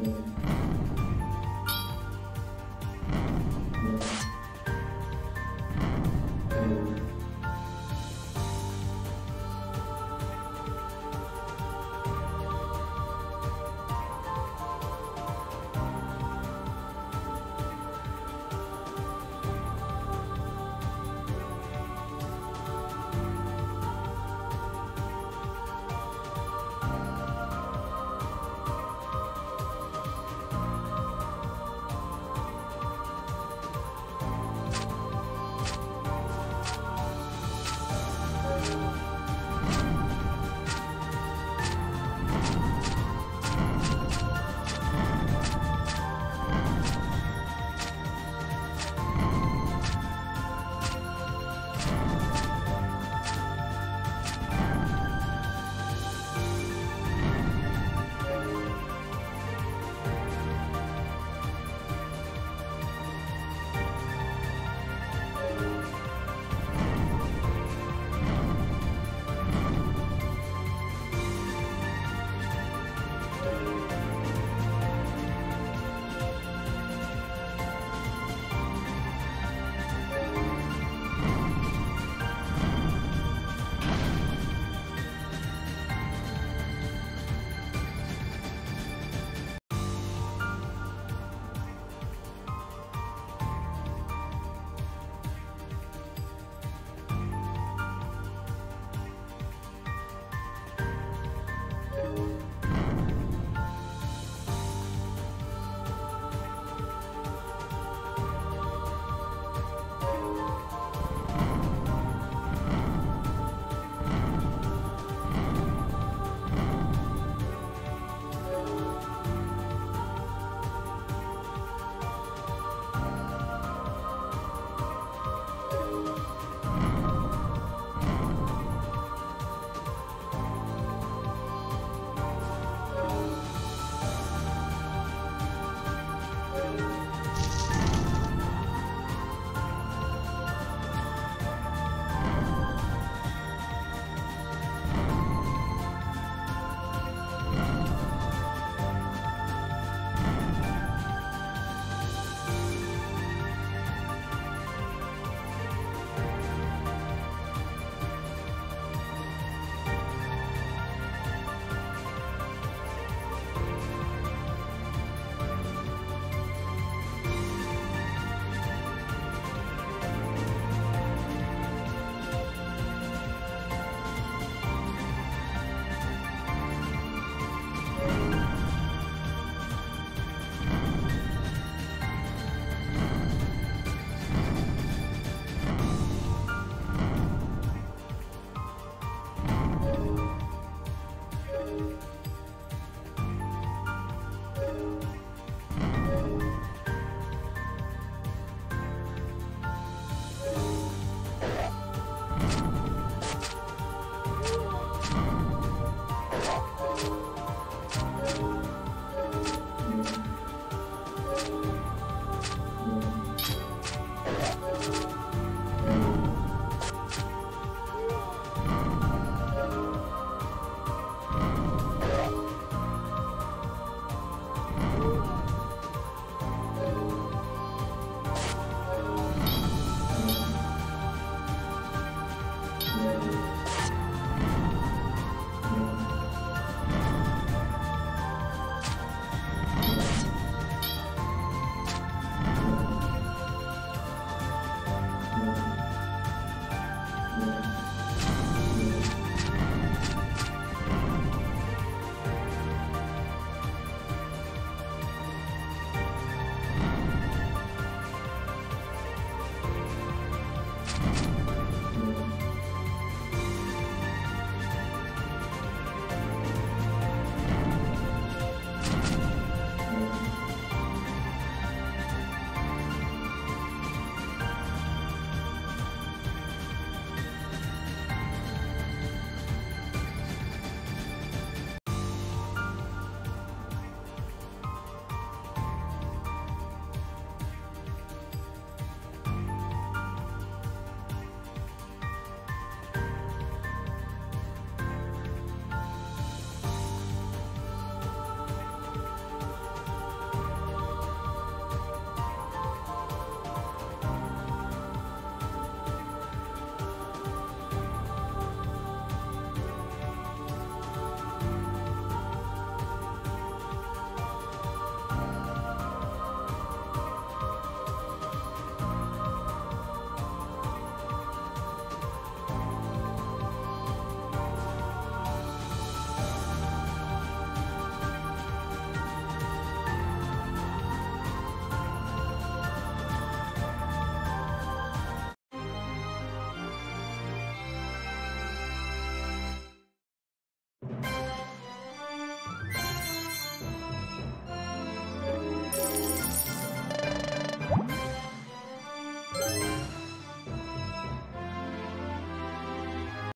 Yeah.